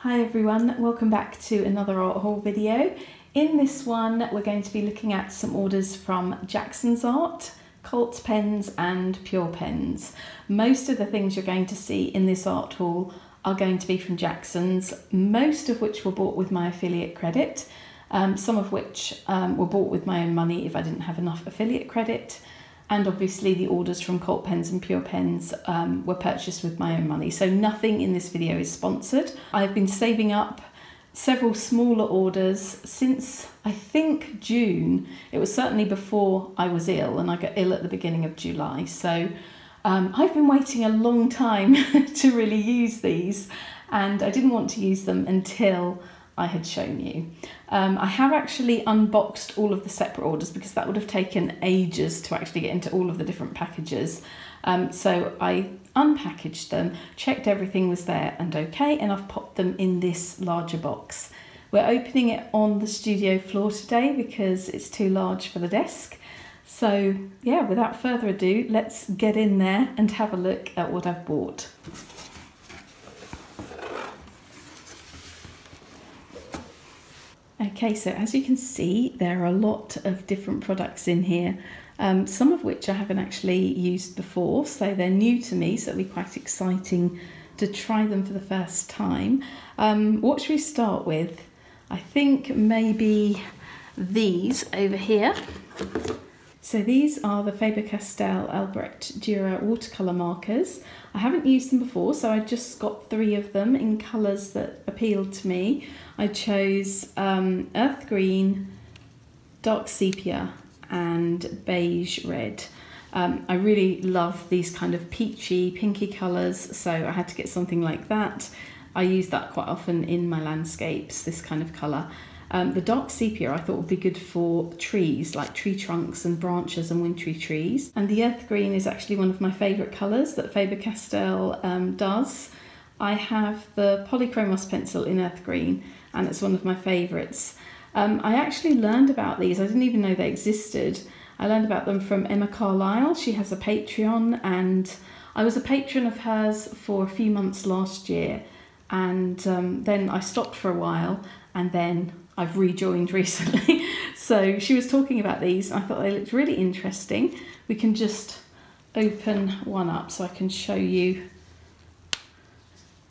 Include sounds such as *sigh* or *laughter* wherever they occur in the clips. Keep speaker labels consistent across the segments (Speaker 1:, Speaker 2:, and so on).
Speaker 1: Hi everyone, welcome back to another art haul video. In this one we're going to be looking at some orders from Jackson's Art, Cult Pens and Pure Pens. Most of the things you're going to see in this art haul are going to be from Jackson's, most of which were bought with my affiliate credit, um, some of which um, were bought with my own money if I didn't have enough affiliate credit, and obviously the orders from Cult Pens and Pure Pens um, were purchased with my own money. So nothing in this video is sponsored. I've been saving up several smaller orders since I think June. It was certainly before I was ill and I got ill at the beginning of July. So um, I've been waiting a long time *laughs* to really use these and I didn't want to use them until I had shown you. Um, I have actually unboxed all of the separate orders because that would have taken ages to actually get into all of the different packages. Um, so I unpackaged them, checked everything was there and okay, and I've popped them in this larger box. We're opening it on the studio floor today because it's too large for the desk. So yeah, without further ado, let's get in there and have a look at what I've bought. Okay, so as you can see, there are a lot of different products in here, um, some of which I haven't actually used before, so they're new to me, so it'll be quite exciting to try them for the first time. Um, what should we start with? I think maybe these over here. So these are the Faber-Castell Albrecht Dürer watercolour markers. I haven't used them before, so I just got three of them in colours that appealed to me. I chose um, earth green, dark sepia and beige red. Um, I really love these kind of peachy, pinky colours, so I had to get something like that. I use that quite often in my landscapes, this kind of colour. Um, the dark sepia I thought would be good for trees, like tree trunks and branches and wintry trees. And the earth green is actually one of my favourite colours that Faber-Castell um, does. I have the Polychromos pencil in earth green and it's one of my favourites. Um, I actually learned about these, I didn't even know they existed. I learned about them from Emma Carlisle. She has a Patreon and I was a patron of hers for a few months last year and um, then I stopped for a while and then I've rejoined *laughs* recently. so she was talking about these. I thought they looked really interesting. We can just open one up so I can show you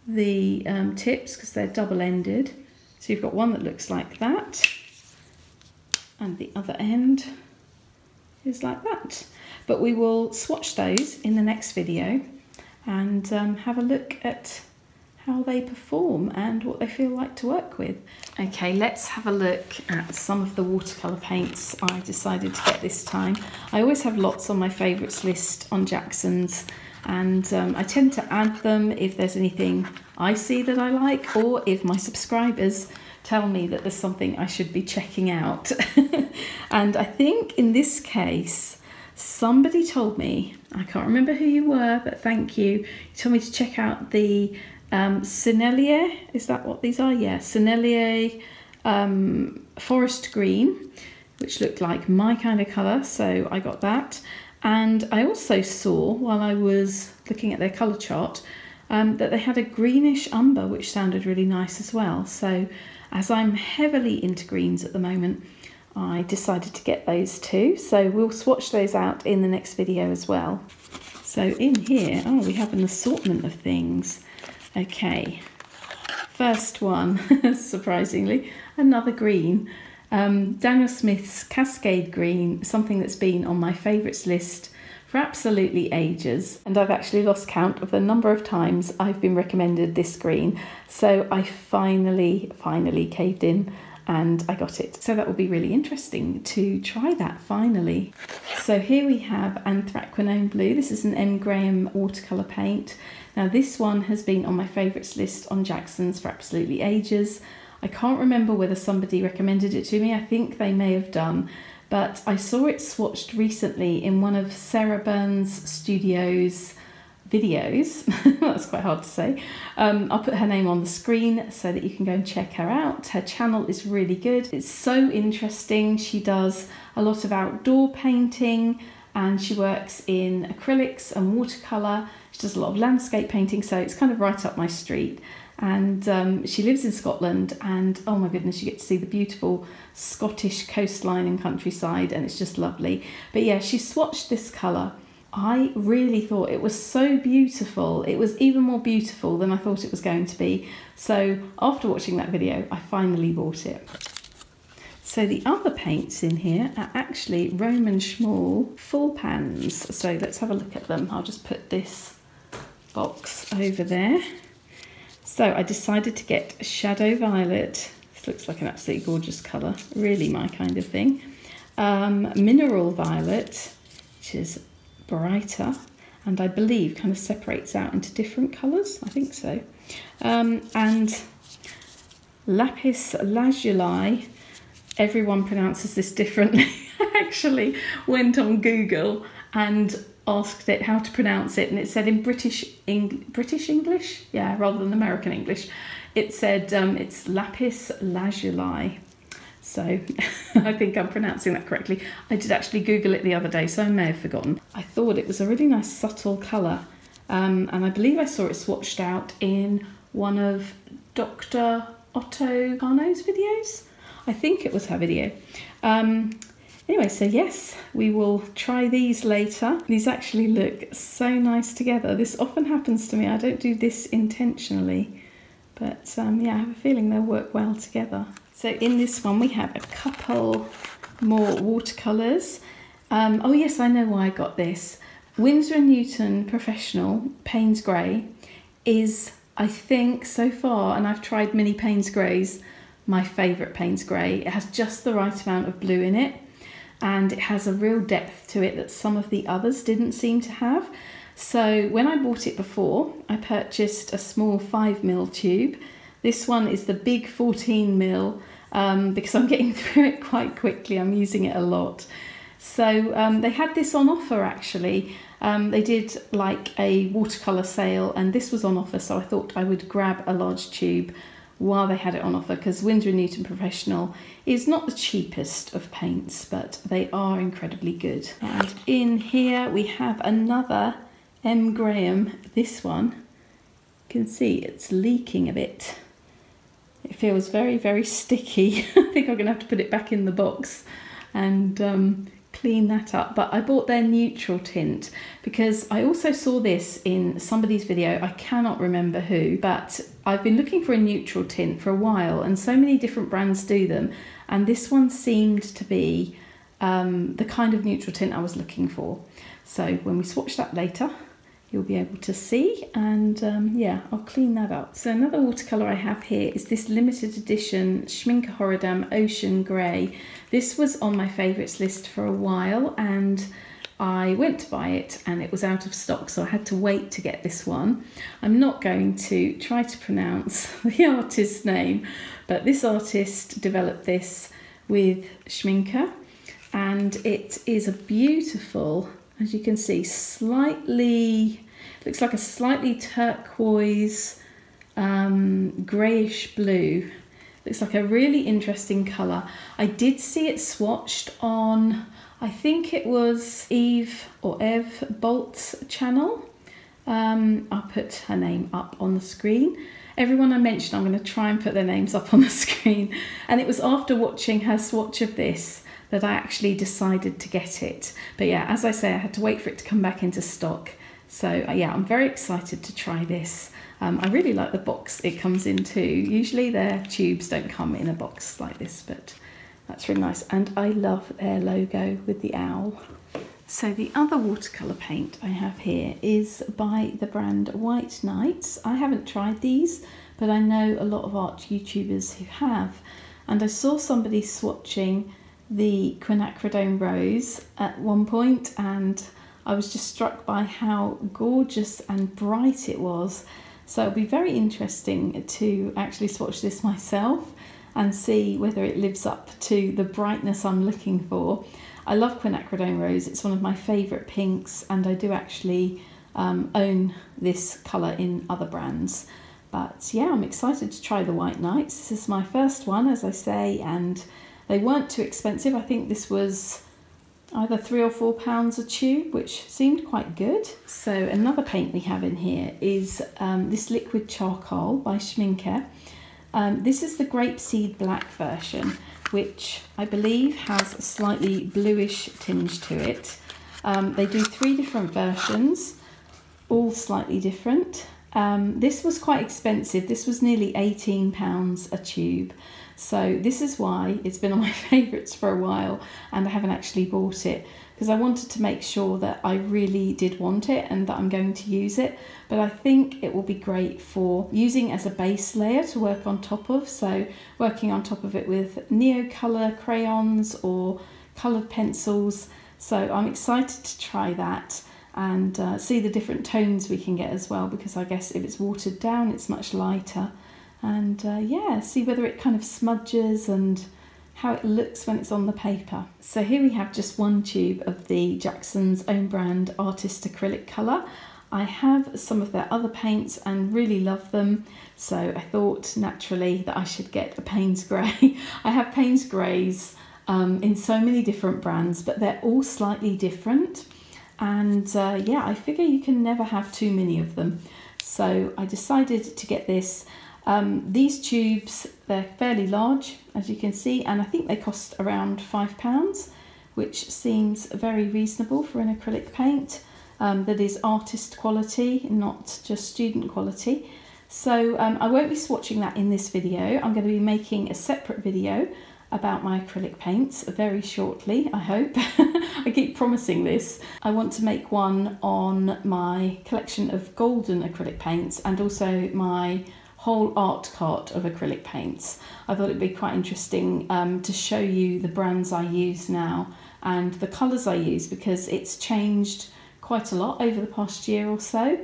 Speaker 1: the um, tips because they're double-ended. So you've got one that looks like that and the other end is like that. But we will swatch those in the next video and um, have a look at how they perform and what they feel like to work with. Okay, let's have a look at some of the watercolour paints I decided to get this time. I always have lots on my favourites list on Jackson's and um, I tend to add them if there's anything I see that I like or if my subscribers tell me that there's something I should be checking out. *laughs* and I think in this case, somebody told me, I can't remember who you were, but thank you, you told me to check out the um, Sennelier, is that what these are? Yeah, Sennelier um, Forest Green, which looked like my kind of colour, so I got that. And I also saw, while I was looking at their colour chart, um, that they had a greenish umber, which sounded really nice as well. So as I'm heavily into greens at the moment, I decided to get those too. So we'll swatch those out in the next video as well. So in here, oh, we have an assortment of things. Okay, first one, *laughs* surprisingly, another green. Um, Daniel Smith's Cascade Green, something that's been on my favourites list for absolutely ages. And I've actually lost count of the number of times I've been recommended this green. So I finally, finally caved in and I got it. So that will be really interesting to try that finally. So here we have Anthraquinone Blue. This is an M. Graham watercolour paint. Now this one has been on my favourites list on Jackson's for absolutely ages. I can't remember whether somebody recommended it to me. I think they may have done, but I saw it swatched recently in one of Sarah Burns Studios videos. *laughs* That's quite hard to say. Um, I'll put her name on the screen so that you can go and check her out. Her channel is really good. It's so interesting. She does a lot of outdoor painting and she works in acrylics and watercolour. She does a lot of landscape painting, so it's kind of right up my street. And um, she lives in Scotland. And oh my goodness, you get to see the beautiful Scottish coastline and countryside, and it's just lovely. But yeah, she swatched this colour. I really thought it was so beautiful. It was even more beautiful than I thought it was going to be. So after watching that video, I finally bought it. So the other paints in here are actually Roman Szmal full pans. So let's have a look at them. I'll just put this box over there. So I decided to get Shadow Violet. This looks like an absolutely gorgeous colour, really my kind of thing. Um, Mineral Violet, which is brighter and I believe kind of separates out into different colours. I think so. Um, and Lapis Lazuli, everyone pronounces this differently. I *laughs* actually went on Google and asked it how to pronounce it, and it said in British Eng- British English, yeah, rather than American English, it said um, it's lapis lazuli. So *laughs* I think I'm pronouncing that correctly. I did actually Google it the other day, so I may have forgotten. I thought it was a really nice subtle colour, um, and I believe I saw it swatched out in one of Dr. Otto Carno's videos. I think it was her video. Um, Anyway, so yes, we will try these later. These actually look so nice together. This often happens to me. I don't do this intentionally, but um, yeah, I have a feeling they'll work well together. So in this one, we have a couple more watercolours. Um, oh yes, I know why I got this. Winsor & Newton Professional Payne's Grey is, I think, so far, and I've tried many Payne's Greys, my favourite Payne's Grey. It has just the right amount of blue in it and it has a real depth to it that some of the others didn't seem to have. So when I bought it before, I purchased a small 5mm tube. This one is the big 14mm um, because I'm *laughs* getting through it quite quickly. I'm using it a lot. So um, they had this on offer actually. Um, they did like a watercolour sale and this was on offer so I thought I would grab a large tube while they had it on offer because Winsor & Newton Professional is not the cheapest of paints but they are incredibly good. And in here we have another M. Graham, this one. You can see it's leaking a bit. It feels very, very sticky. *laughs* I think I'm going to have to put it back in the box and um, clean that up. But I bought their neutral tint because I also saw this in somebody's video. I cannot remember who, but I've been looking for a neutral tint for a while and so many different brands do them. And this one seemed to be um, the kind of neutral tint I was looking for. So when we swatch that later, you'll be able to see and um, yeah I'll clean that up. So another watercolour I have here is this limited edition Schmincke Horadam Ocean Grey. This was on my favourites list for a while and I went to buy it and it was out of stock so I had to wait to get this one. I'm not going to try to pronounce *laughs* the artist's name but this artist developed this with Schmincke and it is a beautiful as you can see slightly Looks like a slightly turquoise, um, greyish blue. Looks like a really interesting colour. I did see it swatched on, I think it was Eve or Ev Bolt's channel. Um, I'll put her name up on the screen. Everyone I mentioned, I'm going to try and put their names up on the *laughs* screen. And it was after watching her swatch of this that I actually decided to get it. But yeah, as I say, I had to wait for it to come back into stock. So uh, yeah, I'm very excited to try this. Um, I really like the box it comes in too. Usually their tubes don't come in a box like this, but that's really nice. And I love their logo with the owl. So the other watercolour paint I have here is by the brand White Nights. I haven't tried these, but I know a lot of art YouTubers who have. And I saw somebody swatching the quinacridone rose at one point and I was just struck by how gorgeous and bright it was. So it'll be very interesting to actually swatch this *laughs* myself and see whether it lives up to the brightness I'm looking for. I love quinacridone rose, it's one of my favourite pinks and I do actually um, own this colour in other brands. But yeah, I'm excited to try the White Nights. This is my first one, as I say, and they weren't too expensive. I think this was either three or four pounds a tube, which seemed quite good. So another paint we have in here is um, this liquid charcoal by Schmincke. Um, this is the grapeseed black version, which I believe has a slightly bluish tinge to it. Um, they do three different versions, all slightly different. Um, this was quite expensive. This was nearly £18 a tube. So this is why it's been on my *laughs* favourites for a while and I haven't actually bought it because I wanted to make sure that I really did want it and that I'm going to use it. But I think it will be great for using as a base layer to work on top of. So working on top of it with Neocolor crayons or coloured pencils. So I'm excited to try that and uh, see the different tones we can get as well because I guess if it's watered down it's much lighter and uh, yeah see whether it kind of smudges and how it looks when it's on the paper. So here we have just one tube of the Jackson's own brand artist acrylic colour. I have some of their other paints and really love them so I thought naturally that I should get a Payne's Grey. *laughs* I have Payne's Greys um, in so many different brands but they're all slightly different and uh, yeah I figure you can never have too many of them so I decided to get this um, these tubes, they're fairly large, as you can see, and I think they cost around £5, which seems very reasonable for an acrylic paint um, that is artist quality, not just student quality. So um, I won't be swatching that in this video. I'm going to be making a separate video about my acrylic paints very shortly, I hope. *laughs* I keep promising this. I want to make one on my collection of golden acrylic paints and also my whole art cart of acrylic paints. I thought it'd be quite interesting um, to show you the brands I use now and the colours I use because it's changed quite a lot over the past year or so.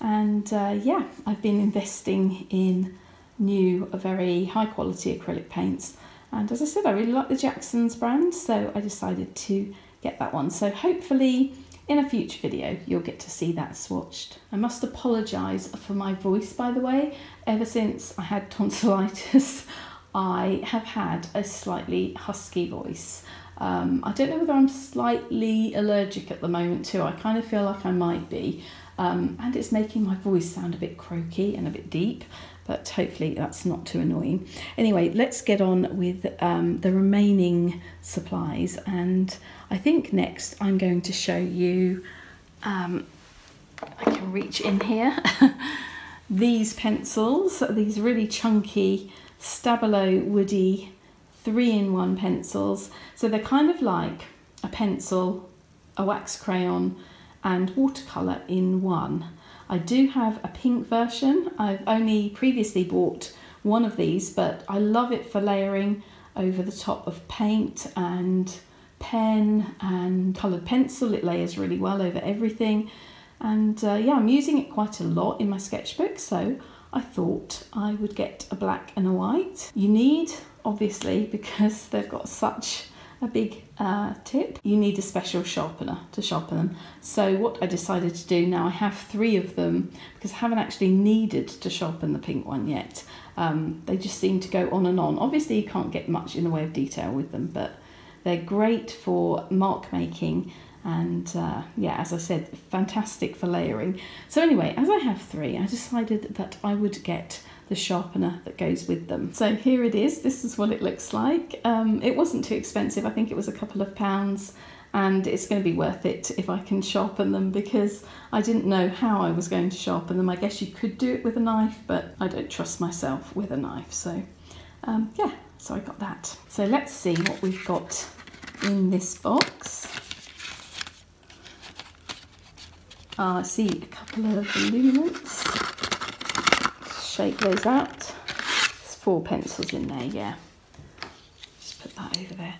Speaker 1: And uh, yeah, I've been investing in new, very high quality acrylic paints. And as I said, I really like the Jackson's brand, so I decided to get that one. So hopefully in a future video, you'll get to see that swatched. I must apologise for my voice, by the way. Ever since I had tonsillitis, *laughs* I have had a slightly husky voice. Um, I don't know whether I'm slightly allergic at the moment too. I kind of feel like I might be. Um, and it's making my voice sound a bit croaky and a bit deep but hopefully that's not too annoying. Anyway, let's get on with um, the remaining supplies and I think next I'm going to show you, um, I can reach in here, *laughs* these pencils, these really chunky Stabilo Woody three-in-one pencils. So they're kind of like a pencil, a wax crayon and watercolour in one. I do have a pink version. I've only previously bought one of these, but I love it for layering over the top of paint and pen and coloured pencil. It layers really well over everything. And uh, yeah, I'm using it quite a lot in my sketchbook, so I thought I would get a black and a white. You need, obviously, *laughs* because they've got such a big uh, tip, you need a special sharpener to sharpen them. So what I decided to do now, I have three of them because I haven't actually needed to sharpen the pink one yet. Um, they just seem to go on and on. Obviously you can't get much in the way of detail with them, but they're great for mark making and uh, yeah, as I said, fantastic for layering. So anyway, as I have three, I decided that I would get the sharpener that goes with them. So here it is, this is what it looks like. Um, it wasn't too expensive, I think it was a couple of pounds and it's going to be worth it if I can sharpen them because I didn't know how I was going to sharpen them. I guess you could do it with a knife, but I don't trust myself with a knife. So um, yeah, so I got that. So let's see what we've got in this box. Uh, I see a couple of Luminance shake those out. There's four pencils in there, yeah. Just put that over there.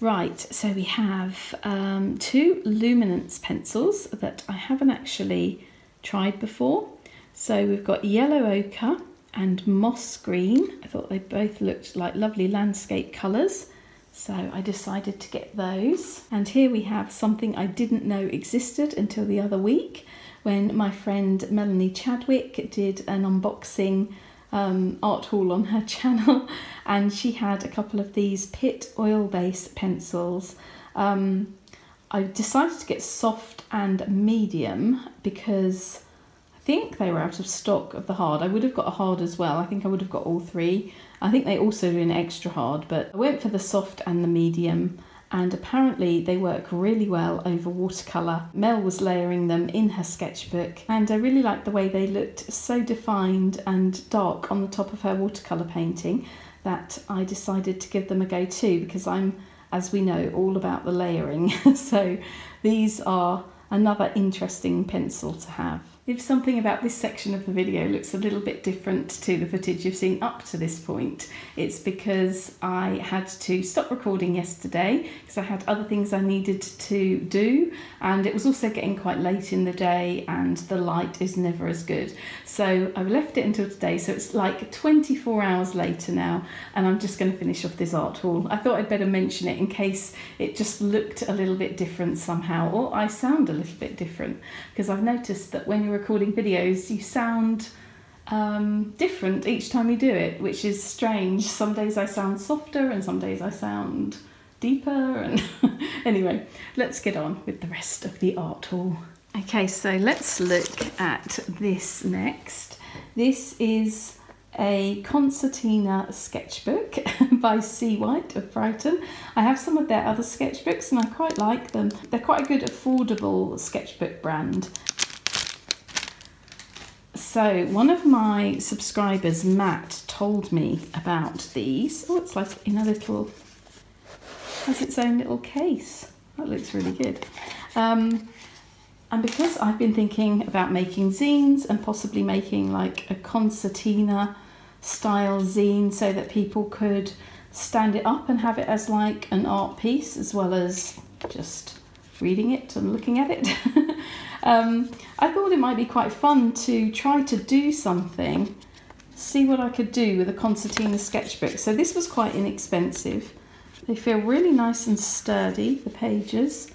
Speaker 1: Right, so we have um, two luminance pencils that I haven't actually tried before. So we've got yellow ochre and moss green. I thought they both looked like lovely landscape colours. So I decided to get those. And here we have something I didn't know existed until the other week when my friend Melanie Chadwick did an unboxing um, art haul on her *laughs* channel and she had a couple of these Pitt oil base pencils. Um, I decided to get soft and medium because I think they were out of stock of the hard. I would have got a hard as well. I think I would have got all three. I think they also do an extra hard, but I went for the soft and the medium and apparently they work really well over watercolour. Mel was layering them in her sketchbook and I really liked the way they looked so defined and dark on the top of her watercolour painting that I decided to give them a go too because I'm, as we know, all about the layering. *laughs* so these are another interesting pencil to have. If something about this section of the video looks a little bit different to the footage you've seen up to this point, it's because I had to stop recording yesterday because I had other things I needed to do and it was also getting quite late in the day and the light is never as good. So I've left it until today, so it's like 24 hours later now and I'm just going to finish off this art haul. I thought I'd better mention it in case it just looked a little bit different somehow or I sound a little bit different because I've noticed that when you're recording videos, you sound um, different each time you do it, which is strange. Some days I sound softer and some days I sound deeper. And *laughs* anyway, let's get on with the rest of the art haul. Okay, so let's look at this next. This is a concertina sketchbook *laughs* by Seawhite of Brighton. I have some of their other sketchbooks and I quite like them. They're quite a good affordable sketchbook brand. So one of my subscribers, Matt, told me about these. Oh, it's like in a little, has its own little case. That looks really good. Um, and because I've been thinking about making zines and possibly making like a concertina style zine so that people could stand it up and have it as like an art piece as well as just reading it and looking at it. *laughs* um, I thought it might be quite fun to try to do something, see what I could do with a concertina sketchbook. So this was quite inexpensive. They feel really nice and sturdy, the pages.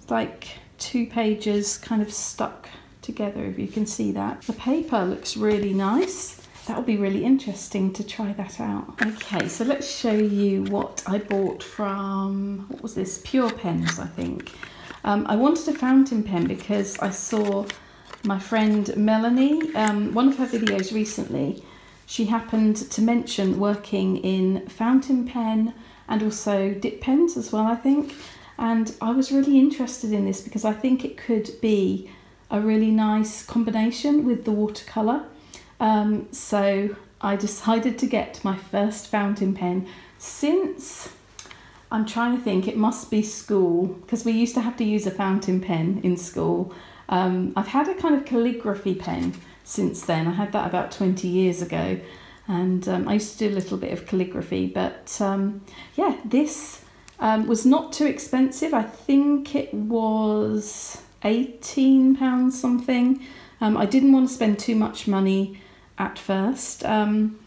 Speaker 1: It's like two pages kind of stuck together, if you can see that. The paper looks really nice. That'll be really interesting to try that out. Okay, so let's show you what I bought from, what was this, Pure Pens, I think. Um, I wanted a fountain pen because I saw my friend Melanie, um, one of her videos recently, she happened to mention working in fountain pen and also dip pens as well, I think. And I was really interested in this because I think it could be a really nice combination with the watercolour. Um, so I *laughs* decided to get my first fountain pen since I'm trying to think, it must be school because we used to have to use a fountain pen in school. Um, I've had a kind of calligraphy pen since then. I had that about 20 years ago and um, I used to do a little bit of calligraphy. But um, yeah, this um, was not too expensive. I think it was £18 something. Um, I didn't want to spend too much money at first. Um,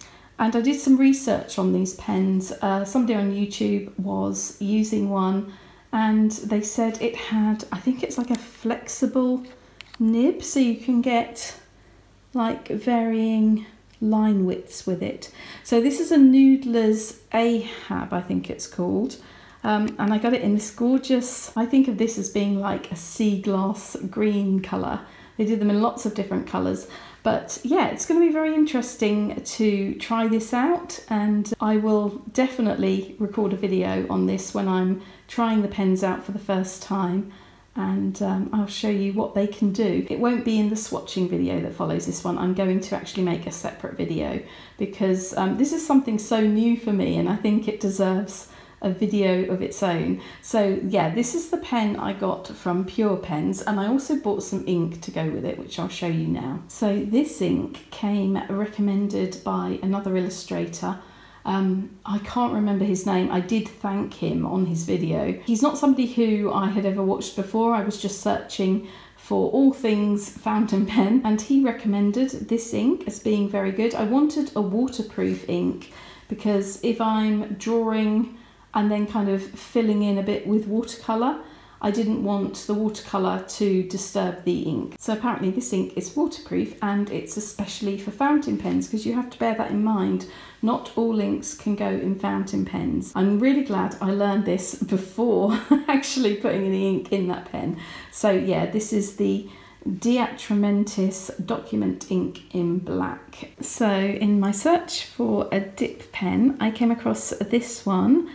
Speaker 1: and I did some research on these pens. Uh, somebody on YouTube was using one and they said it had, I think it's like a flexible nib, so you can get like varying line widths with it. So this is a Noodler's Ahab, I think it's called. Um, and I got it in this gorgeous, I think of this as being like a sea glass green colour. They did them in lots of different colours. But yeah, it's going to be very interesting to try this out and I will definitely record a video on this when I'm trying the pens out for the first time and um, I'll show you what they can do. It won't be in the swatching video that follows this one. I'm going to actually make a separate video because um, this is something so new for me and I think it deserves a video of its own. So yeah, this is the pen I got from Pure Pens and I also bought some ink to go with it, which I'll show you now. So this ink came recommended by another illustrator um, I can't remember his name. I did thank him on his video. He's not somebody who I had ever watched before. I was just searching for all things fountain pen and he recommended this ink as being very good. I wanted a waterproof ink because if I'm drawing and then kind of filling in a bit with watercolour. I didn't want the watercolour to disturb the ink. So apparently this ink is waterproof and it's especially for fountain pens because you have to bear that in mind. Not all inks can go in fountain pens. I'm really glad I learned this *laughs* before actually putting any ink in that pen. So yeah, this is the De Atramentis document ink in black. So in my search for a dip pen, I came across this one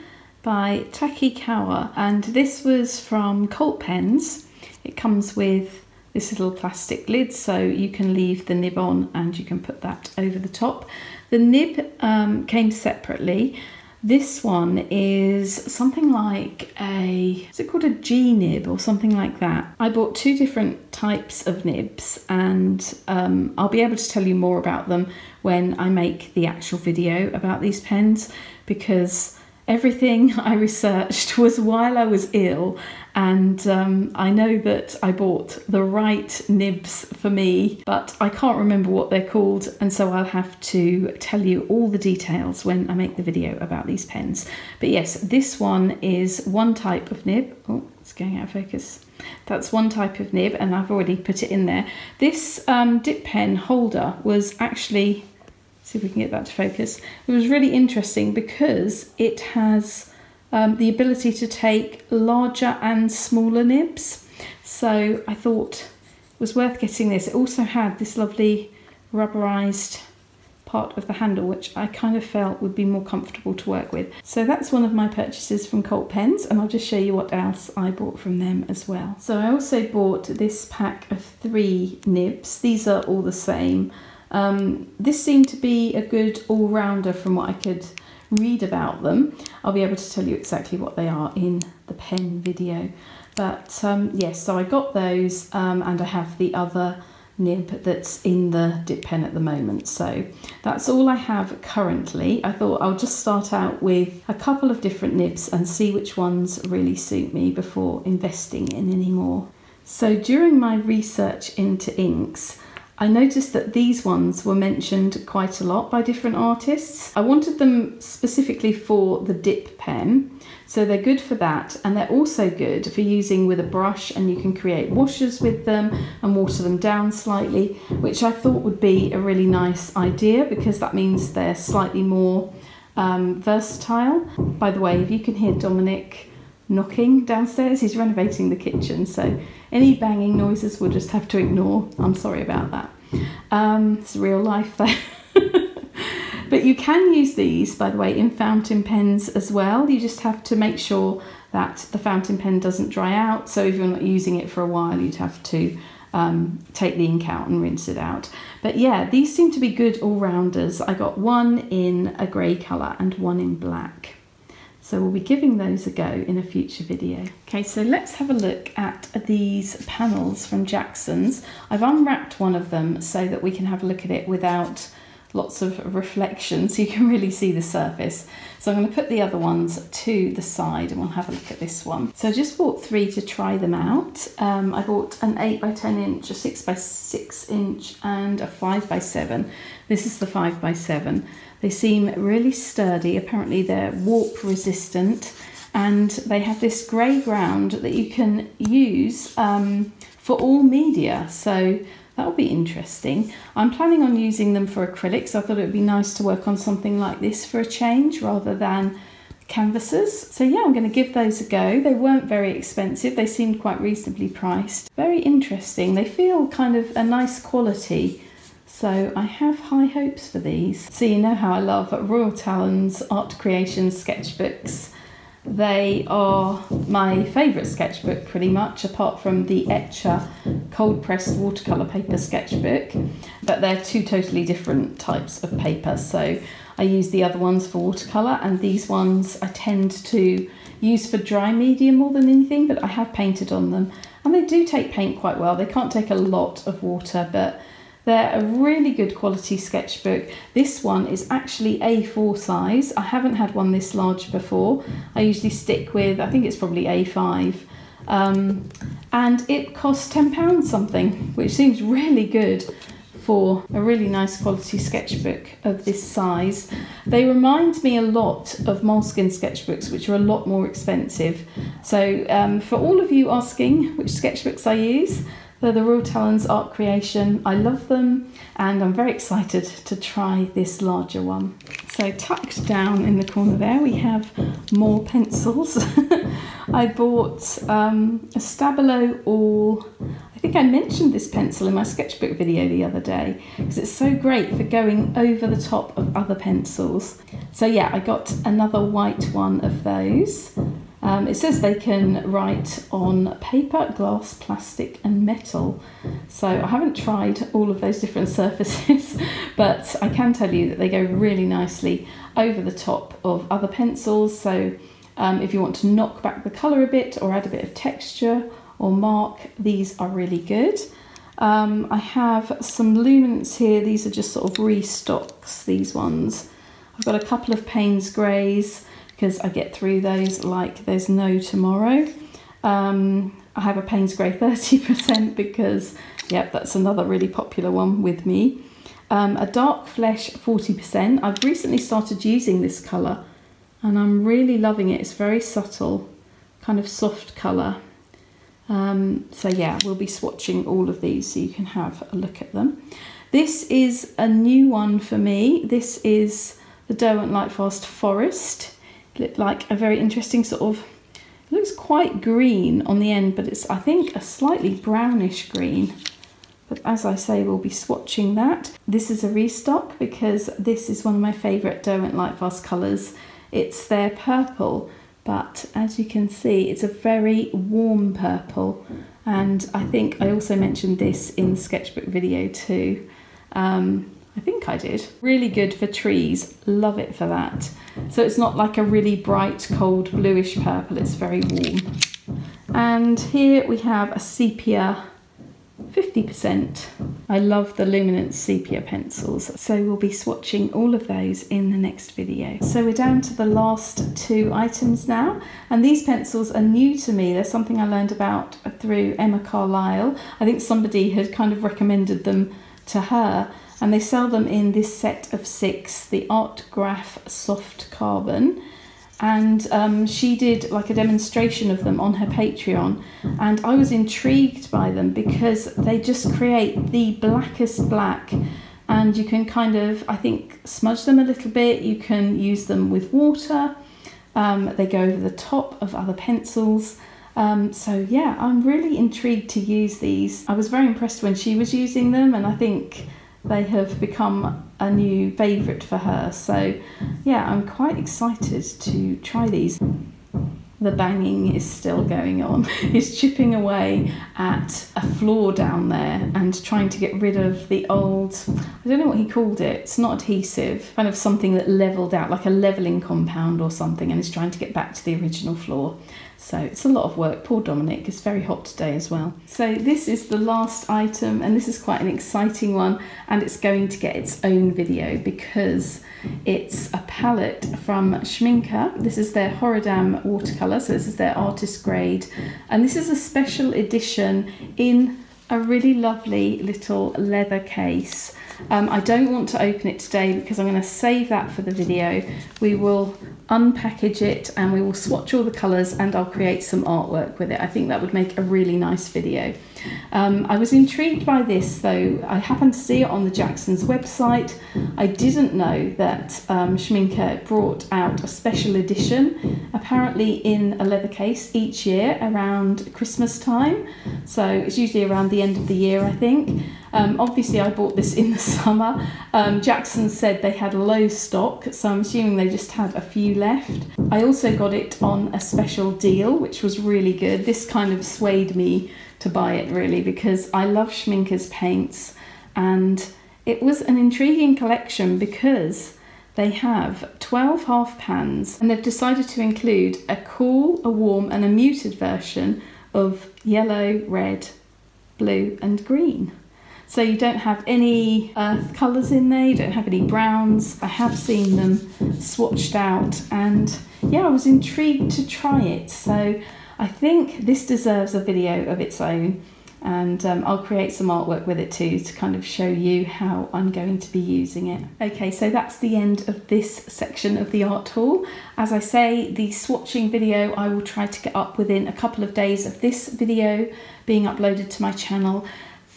Speaker 1: by Tachikawa and this was from Cult Pens. It comes with this little plastic lid so you can leave the nib on and you can put that over the top. The nib um, came separately. This one is something like a, is it called a G nib or something like that? I bought two different types of nibs and um, I'll be able to tell you more about them when I make the actual video about these pens because everything *laughs* I researched was while I was ill, and um, I know that I bought the right nibs for me, but I can't remember what they're called, and so I'll have to tell you all the details when I make the video about these pens. But yes, this one is one type of nib. Oh, it's going out of focus. That's one type of nib, and I've already put it in there. This um, dip pen holder was actually see if we can get that to focus. It was really interesting because it has um, the ability to take larger and smaller nibs. So I thought it was worth getting this. It also had this lovely rubberized part of the handle which I kind of felt would be more comfortable to work with. So that's one of my purchases from Cult Pens and I'll just show you what else I bought from them as well. So I also bought this pack of three nibs. These are all the same. Um, this seemed to be a good all-rounder from what I could read about them. I'll be able to tell you exactly what they are in the pen video. But um, yes, so I got those um, and I have the other nib that's in the dip pen at the moment. So that's all I have currently. I thought I'll just start out with a couple of different nibs and see which ones really suit me before investing in any more. So during my research into inks, I noticed that these ones were mentioned quite a lot by different artists. I wanted them specifically for the dip pen, so they're good for that, and they're also good for using with a brush, and you can create washes with them and water them down slightly, which I thought would be a really nice idea because that means they're slightly more um, versatile. By the way, if you can hear Dominic knocking downstairs, he's renovating the kitchen, so any banging noises we'll just have to ignore. I'm sorry about that. Um, it's real life there. *laughs* but you can use these, by the way, in fountain pens as well. You just have to make sure that the fountain pen doesn't dry out. So if you're not using it for a while, you'd have to um, take the ink out and rinse it out. But yeah, these seem to be good all-rounders. I got one in a grey colour and one in black. So we'll be giving those a go in a future video. Okay, so let's have a look at these panels from Jackson's. I've unwrapped one of them so that we can have a look at it without lots of reflection so you can really see the surface. So I'm going to put the other ones to the side and we'll have a look at this one. So I just bought three to try them out. Um, I bought an 8 by 10 inch, a 6 by 6 inch and a 5 by 7. This is the 5 by 7 they seem really sturdy. Apparently they're warp resistant and they have this grey ground that you can use um, for all media. So that'll be interesting. I'm planning on using them for acrylics. I thought it would be nice to work on something like this for a change rather than canvases. So yeah, I'm going to give those a go. They weren't very expensive. They seemed quite reasonably priced. Very interesting. They feel kind of a nice quality so I have high hopes for these. So you know how I love Royal Talens Art Creations sketchbooks. They are my favourite sketchbook pretty much, apart from the Etchr cold pressed watercolour paper sketchbook. But they're two totally different types of paper. So I use the other ones for watercolour and these ones I tend to use for dry media more than anything, but I have painted on them. And they do take paint quite well. They can't take a lot of water, but they're a really good quality sketchbook. This one is actually A4 size. I haven't had one this large before. I usually stick with, I think it's probably A5. Um, and it costs £10 something, which seems really good for a really nice quality sketchbook of this size. They remind me a lot of Moleskine sketchbooks, which are a lot more expensive. So um, for all of you asking which sketchbooks I use, they're the Royal Talens Art Creation. I love them and I'm very excited to try this larger one. So tucked down in the corner there we have more pencils. *laughs* I bought um, a Stabilo All, I think I mentioned this pencil in my sketchbook video the other day because it's so great for going over the top of other pencils. So yeah, I got another white one of those. Um, it says they can write on paper, glass, plastic, and metal. So I haven't tried all of those different *laughs* surfaces, but I can tell you that they go really nicely over the top of other pencils. So um, if you want to knock back the colour a bit or add a bit of texture or mark, these are really good. Um, I have some Luminance here. These are just sort of restocks, these ones. I've got a couple of Payne's Greys because I get through those like there's no tomorrow. Um, I have a Payne's Grey *laughs* 30% because, yep, that's another really popular one with me. Um, a Dark Flesh 40%. I've recently started using this colour and I'm really loving it. It's very subtle, kind of soft colour. Um, so yeah, we'll be swatching all of these so you can have a look at them. This is a new one for me. This is the Derwent Lightfast Forest like a very interesting sort of looks quite green on the end but it's I think a slightly brownish green. But as I say we'll be swatching that. This is a restock because this is one of my favorite Derwent Lightfast colors it's their purple but as you can see it's a very warm purple. And I think I also mentioned this in the sketchbook video too. Um, I think I did. Really good for trees, love it for that. So it's not like a really bright, cold bluish purple, it's very warm. And here we have a sepia 50%. I love the Luminance sepia pencils, so we'll be swatching all of those in the next video. So we're down to the last two items now, and these pencils are new to me. They're something I learned about through Emma Carlisle. I think somebody had kind of recommended them to her, and they sell them in this set of six, the ArtGraf Soft Carbon. And um, she did like a demonstration of them on her Patreon, and I was intrigued by them because they just create the blackest black. And you can kind of, I think, smudge them a little bit. You can use them with water. Um, they go over the top of other pencils. Um, so yeah, I'm really intrigued to use these. I was very impressed when she was using them, and I think they have become a new favourite for her. So, yeah, I'm quite excited to try these. The banging is still going on. *laughs* He's chipping away at a floor down there and trying to get rid of the old, I don't know what he called it, it's not adhesive, kind of something that levelled out, like a levelling compound or something, and he's trying to get back to the original floor. So it's a lot of work. Poor Dominic, it's very hot today as well. So this is the last item and this is quite an exciting one and it's going to get its own video because it's a palette from Schmincke. This is their Horadam watercolour, so this is their artist grade and this is a special edition in a really lovely little leather case. Um, I don't want to open it today because I'm going to save that for the video. We will unpackage it and we will swatch all the colours and I'll create some artwork with it. I think that would make a really nice video. Um, I was intrigued by this though. I happened to see it on the Jackson's website. I didn't know that um, Schmincke brought out a special edition, apparently in a leather case each year around Christmas time. So it's usually around the end of the year, I think. Um, obviously, I bought this in the *laughs* summer. Um, Jackson said they had low stock, so I'm assuming they just had a few left. I also got it on a special deal, which was really good. This kind of swayed me to buy it really because I love Schmincke's paints and it was an intriguing collection because they have 12 half pans and they've decided to include a cool, a warm and a muted version of yellow, red, blue and green. So you don't have any earth colours in there, you don't have any browns. I have seen them swatched out and yeah, I was intrigued to try it. So I think this deserves a video of its own. and um, I'll create some artwork with it too to kind of show you how I'm going to be using it. Okay, so that's the end of this section of the art haul. As I say, the swatching video I will try to get up within a couple of days of this video being uploaded to my channel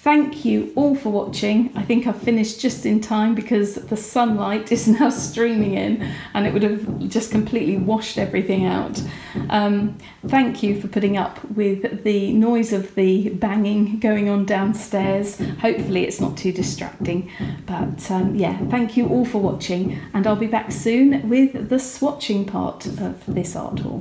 Speaker 1: Thank you all for watching. I think I've finished just in time because the sunlight is *laughs* now streaming in and it would have just completely washed everything out. Um, thank you for putting up with the noise of the banging going on downstairs. Hopefully it's not too distracting. But um, yeah, thank you all for watching and I'll be back soon with the swatching part of this art haul.